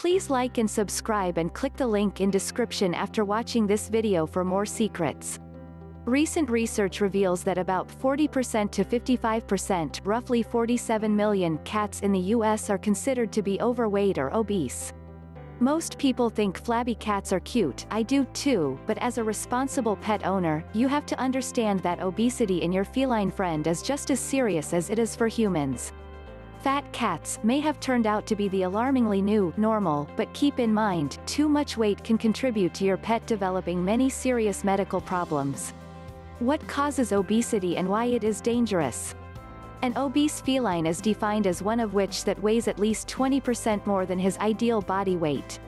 Please like and subscribe and click the link in description after watching this video for more secrets. Recent research reveals that about 40% to 55%, roughly 47 million, cats in the US are considered to be overweight or obese. Most people think flabby cats are cute, I do too, but as a responsible pet owner, you have to understand that obesity in your feline friend is just as serious as it is for humans. Fat cats may have turned out to be the alarmingly new normal, but keep in mind, too much weight can contribute to your pet developing many serious medical problems. What causes obesity and why it is dangerous? An obese feline is defined as one of which that weighs at least 20% more than his ideal body weight.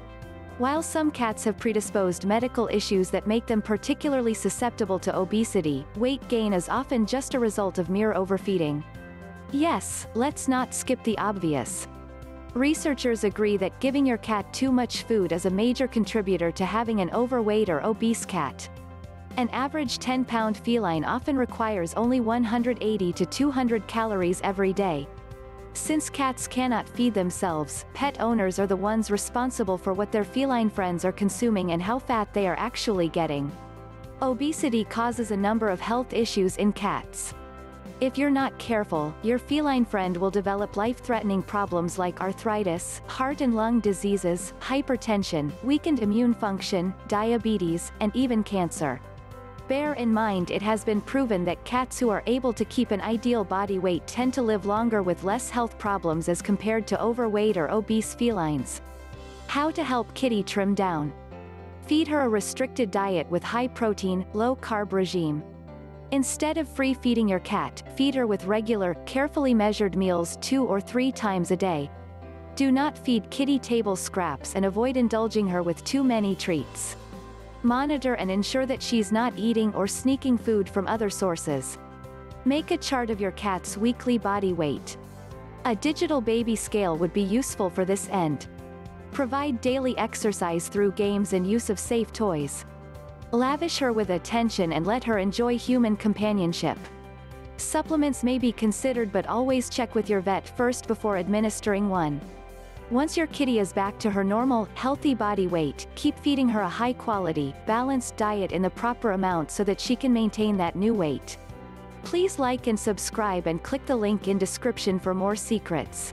While some cats have predisposed medical issues that make them particularly susceptible to obesity, weight gain is often just a result of mere overfeeding. Yes, let's not skip the obvious. Researchers agree that giving your cat too much food is a major contributor to having an overweight or obese cat. An average 10-pound feline often requires only 180 to 200 calories every day. Since cats cannot feed themselves, pet owners are the ones responsible for what their feline friends are consuming and how fat they are actually getting. Obesity causes a number of health issues in cats. If you're not careful, your feline friend will develop life-threatening problems like arthritis, heart and lung diseases, hypertension, weakened immune function, diabetes, and even cancer. Bear in mind it has been proven that cats who are able to keep an ideal body weight tend to live longer with less health problems as compared to overweight or obese felines. How to help kitty trim down. Feed her a restricted diet with high-protein, low-carb regime. Instead of free-feeding your cat, feed her with regular, carefully measured meals two or three times a day. Do not feed kitty table scraps and avoid indulging her with too many treats. Monitor and ensure that she's not eating or sneaking food from other sources. Make a chart of your cat's weekly body weight. A digital baby scale would be useful for this end. Provide daily exercise through games and use of safe toys. Lavish her with attention and let her enjoy human companionship. Supplements may be considered but always check with your vet first before administering one. Once your kitty is back to her normal, healthy body weight, keep feeding her a high-quality, balanced diet in the proper amount so that she can maintain that new weight. Please like and subscribe and click the link in description for more secrets.